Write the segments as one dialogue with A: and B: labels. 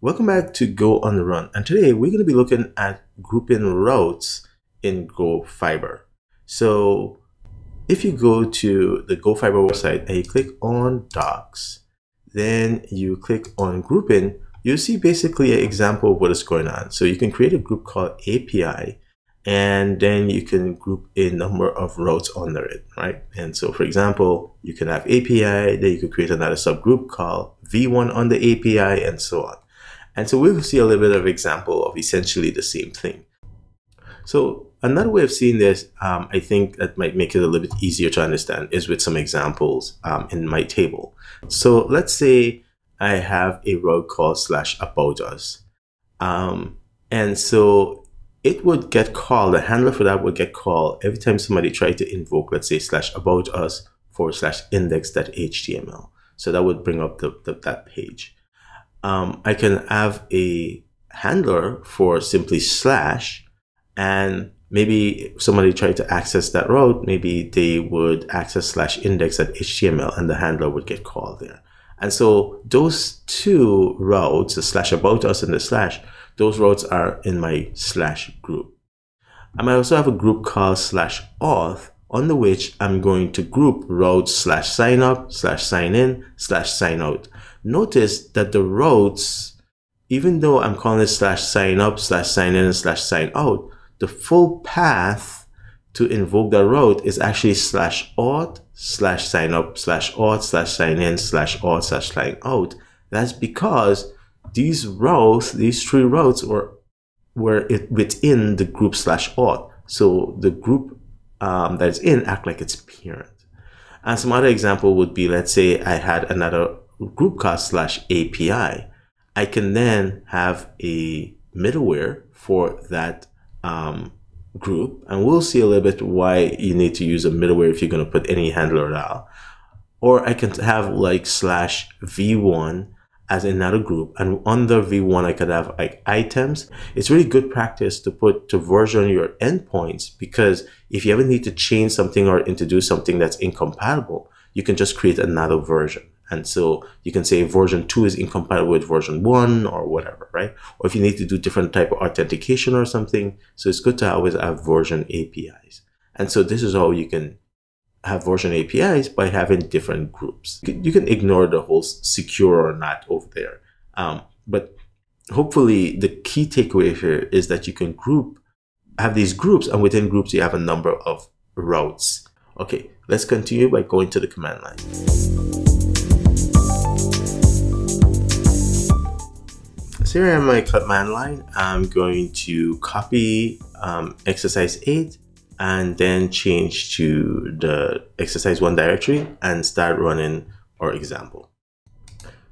A: Welcome back to Go on the Run. And today we're going to be looking at grouping routes in Go Fiber. So if you go to the Go Fiber website and you click on Docs, then you click on grouping, you'll see basically an example of what is going on. So you can create a group called API and then you can group a number of routes under it, right? And so for example, you can have API, then you could create another subgroup called V1 on the API and so on. And so we'll see a little bit of example of essentially the same thing. So another way of seeing this, um, I think that might make it a little bit easier to understand is with some examples um, in my table. So let's say I have a route called slash about us. Um, and so it would get called, the handler for that would get called every time somebody tried to invoke, let's say, slash about us forward slash index.html. So that would bring up the, the that page. Um, I can have a handler for simply slash and maybe somebody tried to access that route, maybe they would access slash index at HTML and the handler would get called there. And so those two routes, the slash about us and the slash, those routes are in my slash group. I might also have a group called slash auth under which I'm going to group routes slash sign up, slash sign in, slash sign out. Notice that the routes, even though I'm calling it slash sign up, slash sign in, slash sign out, the full path to invoke the route is actually slash auth, slash sign up, slash auth, slash sign in, slash auth, slash sign out. That's because these routes, these three routes were, were it within the group slash auth. So the group um, that's in act like its parent. And some other example would be, let's say I had another group called slash API. I can then have a middleware for that um, group. And we'll see a little bit why you need to use a middleware if you're going to put any handler at all. Or I can have like slash v1 as another group. And under v1, I could have like items. It's really good practice to put to version your endpoints because if you ever need to change something or introduce something that's incompatible, you can just create another version. And so you can say version two is incompatible with version one or whatever, right? Or if you need to do different type of authentication or something. So it's good to always have version APIs. And so this is how you can have version APIs by having different groups. You can ignore the whole secure or not over there. Um, but hopefully the key takeaway here is that you can group, have these groups and within groups you have a number of routes. Okay, let's continue by going to the command line. So here in my command line, I'm going to copy um, exercise 8 and then change to the exercise 1 directory and start running our example.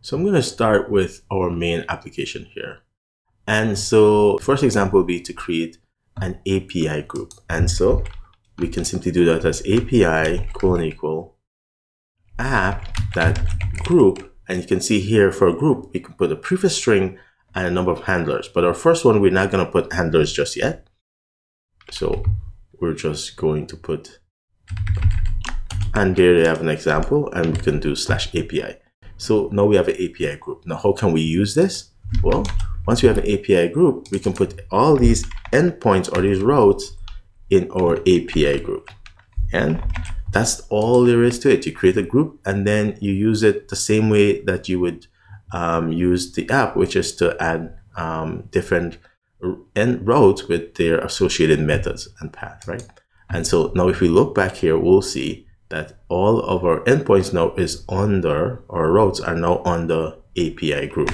A: So I'm going to start with our main application here. And so first example will be to create an API group. And so we can simply do that as API colon equal app that group. And you can see here for a group, we can put a prefix string and a number of handlers. But our first one, we're not going to put handlers just yet. So we're just going to put, and there they have an example, and we can do slash API. So now we have an API group. Now, how can we use this? Well, once we have an API group, we can put all these endpoints or these routes in our API group. And that's all there is to it. You create a group and then you use it the same way that you would um, use the app, which is to add um, different end roads with their associated methods and path, right? And so now if we look back here, we'll see that all of our endpoints now is under, our routes are now on the API group.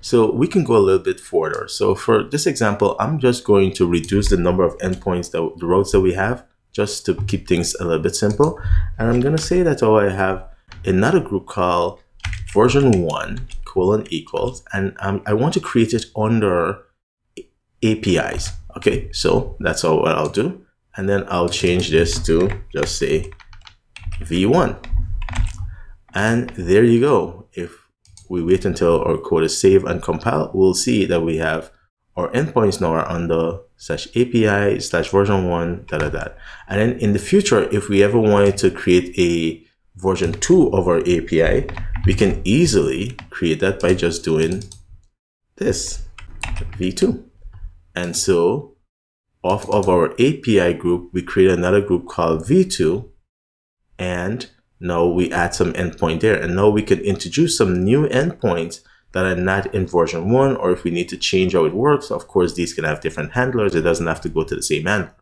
A: So we can go a little bit further. So for this example, I'm just going to reduce the number of endpoints, that, the routes that we have, just to keep things a little bit simple. And I'm going to say that oh, I have another group called version 1 colon equals, and um, I want to create it under APIs. Okay, so that's all what I'll do. And then I'll change this to just say V1. And there you go. If we wait until our code is saved and compiled, we'll see that we have our endpoints now are under slash API slash version one, da da da. And then in the future, if we ever wanted to create a version two of our API, we can easily create that by just doing this v2 and so off of our API group we create another group called v2 and now we add some endpoint there. And now we can introduce some new endpoints that are not in version 1 or if we need to change how it works of course these can have different handlers. It doesn't have to go to the same handler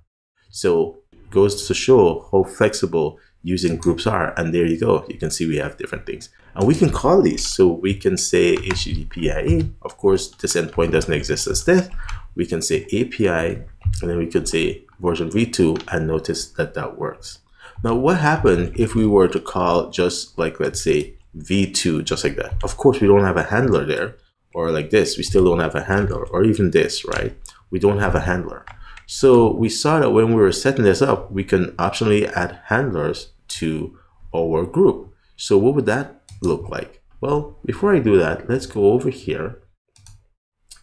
A: so goes to show how flexible using groups are and there you go. You can see we have different things. And we can call these. So we can say http of course this endpoint doesn't exist as this we can say api and then we could say version v2 and notice that that works. Now what happened if we were to call just like let's say v2 just like that? Of course we don't have a handler there or like this. We still don't have a handler or even this right? We don't have a handler. So we saw that when we were setting this up we can optionally add handlers to our group. So what would that look like? Well, before I do that, let's go over here.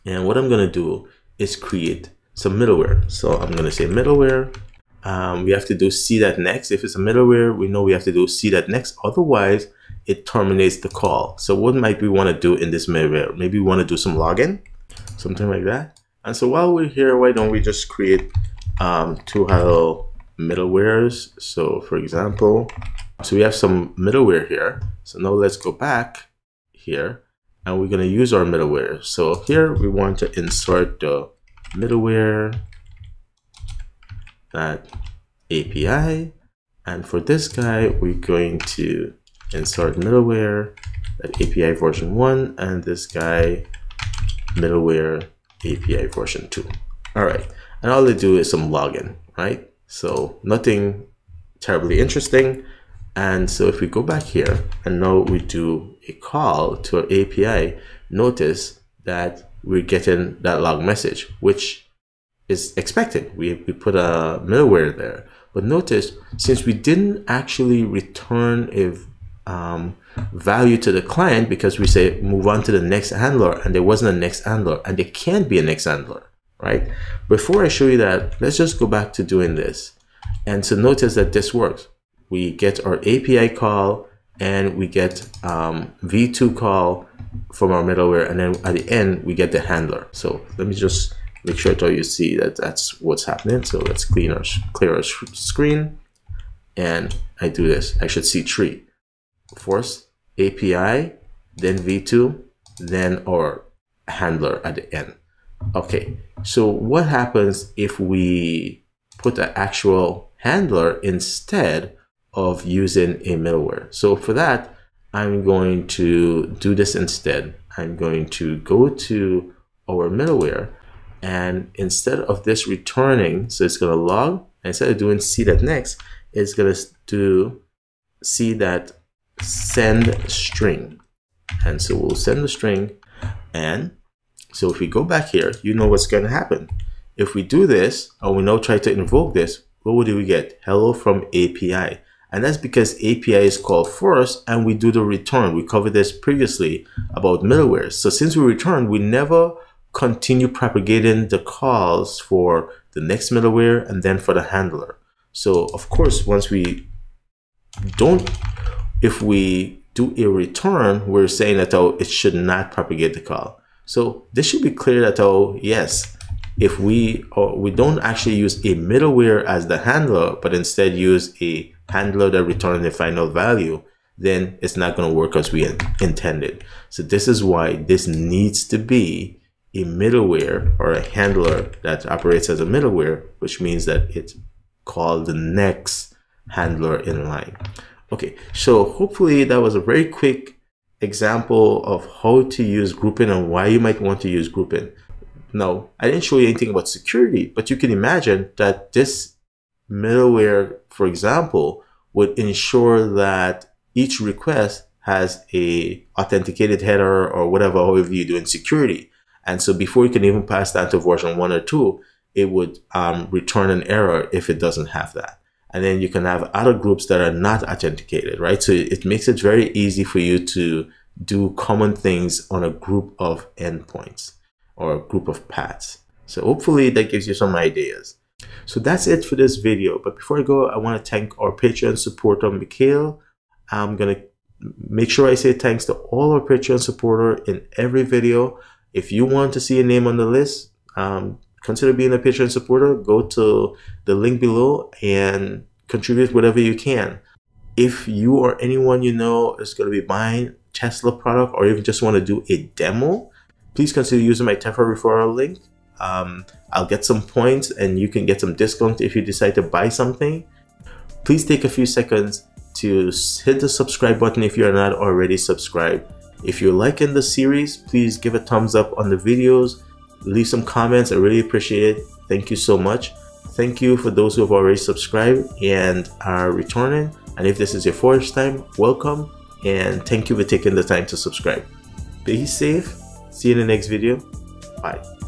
A: And what I'm going to do is create some middleware. So I'm going to say middleware. Um, we have to do see that next. If it's a middleware, we know we have to do see that next. Otherwise, it terminates the call. So what might we want to do in this middleware? Maybe we want to do some login, something like that. And so while we're here, why don't we just create um, two hello middlewares. So for example, so we have some middleware here. So now let's go back here and we're going to use our middleware. So here we want to insert the middleware that API. And for this guy, we're going to insert middleware that API version one and this guy middleware API version two. All right. And all they do is some login, right? So nothing terribly interesting. And so if we go back here and now we do a call to our API, notice that we're getting that log message, which is expected. We, we put a middleware there. But notice, since we didn't actually return a um, value to the client because we say move on to the next handler and there wasn't a next handler and there can't be a next handler right? Before I show you that, let's just go back to doing this. And so notice that this works. We get our API call and we get um, V2 call from our middleware. And then at the end, we get the handler. So let me just make sure that you see that that's what's happening. So let's clean our, clear our screen. And I do this. I should see tree. First, API, then V2, then our handler at the end. Okay, so what happens if we put an actual handler instead of using a middleware? So for that, I'm going to do this instead. I'm going to go to our middleware and instead of this returning, so it's going to log, instead of doing see that next, it's going to do see that send string. And so we'll send the string and so if we go back here, you know what's going to happen. If we do this, and we now try to invoke this, what would we get? Hello from API. And that's because API is called first and we do the return. We covered this previously about middleware. So since we return, we never continue propagating the calls for the next middleware and then for the handler. So of course, once we don't, if we do a return, we're saying that oh, it should not propagate the call. So this should be clear that, oh, yes, if we or we don't actually use a middleware as the handler, but instead use a handler that returns the final value, then it's not going to work as we intended. So this is why this needs to be a middleware or a handler that operates as a middleware, which means that it's called the next handler in line. Okay, so hopefully that was a very quick example of how to use grouping and why you might want to use grouping. Now, I didn't show you anything about security, but you can imagine that this middleware, for example, would ensure that each request has a authenticated header or whatever, however you do in security. And so before you can even pass that to version one or two, it would um, return an error if it doesn't have that and then you can have other groups that are not authenticated, right? So it makes it very easy for you to do common things on a group of endpoints or a group of paths. So hopefully that gives you some ideas. So that's it for this video. But before I go, I want to thank our Patreon supporter, Mikhail. I'm going to make sure I say thanks to all our Patreon supporter in every video. If you want to see a name on the list, um, consider being a Patreon supporter. Go to the link below and contribute whatever you can. If you or anyone you know is going to be buying Tesla product or even just want to do a demo, please consider using my Tesla referral link. Um, I'll get some points and you can get some discount if you decide to buy something. Please take a few seconds to hit the subscribe button if you're not already subscribed. If you're liking the series, please give a thumbs up on the videos, leave some comments. I really appreciate it. Thank you so much. Thank you for those who have already subscribed and are returning. And if this is your first time, welcome and thank you for taking the time to subscribe. Be safe. See you in the next video. Bye.